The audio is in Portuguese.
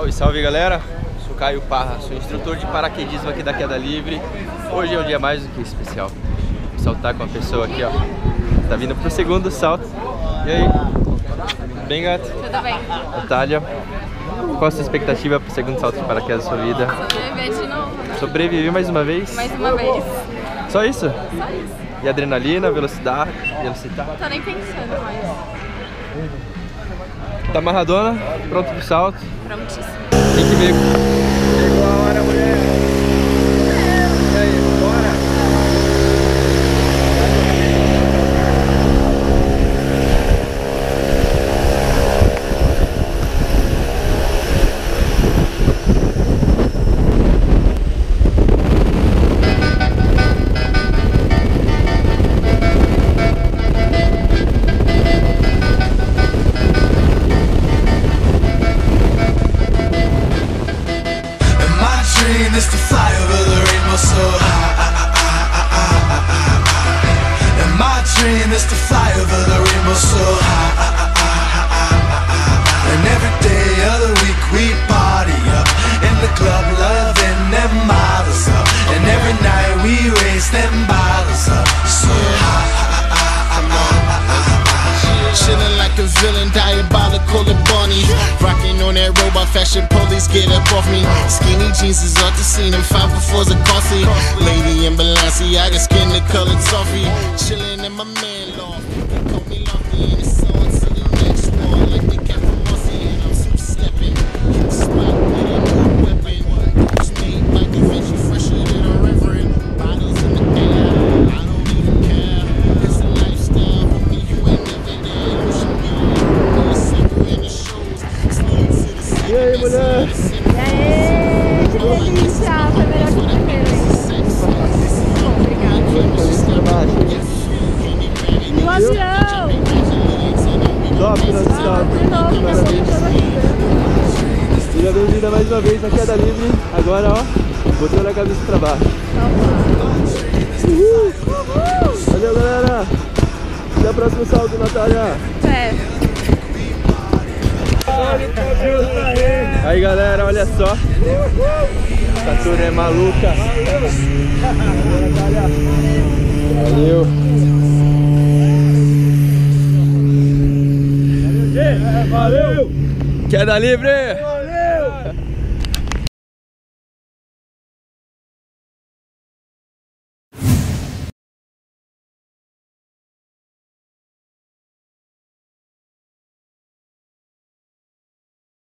Salve, salve galera! Sou Caio Parra, sou instrutor de paraquedismo aqui da Queda Livre. Hoje é um dia mais do que especial. Vou saltar com uma pessoa aqui, ó. Tá vindo pro segundo salto. E aí? Tudo bem, gato? Tudo bem. Natália, qual a sua expectativa pro segundo salto de paraquedas da sua vida? Sobreviver de novo. Sobreviver mais uma vez? Mais uma vez. Só isso? Só isso. E adrenalina, velocidade, velocidade? Tô nem pensando mais. Tá amarradona? Pronto pro salto? Prontíssimo. Tem que ver. Is to fly over the rainbow so high. And my dream is to fly over the rainbow so high. And every day of the week we party up in the club, loving them models up. And every night we raise them bottles up so high. Chillin' like a villain, diabolical Rocking on that robot fashion, police get up off me. Skinny jeans is off the scene, five befores are costly. Lady in Balenciaga, skin the colored toffee. Chillin' in my man loft. Call me Lofty, E? E aí, que delícia! Foi melhor que o primeiro, hein? Obrigada. Emoção! Top nosso salto. De novo, vida. Seja bem-vinda mais uma vez na Queda Livre. Agora, ó, botando a cabeça pra baixo. Uhul. Valeu, galera. Até o próximo salto, Natália. É. Aí, galera, olha só. Essa turma é maluca. Valeu. Valeu. Queda Livre.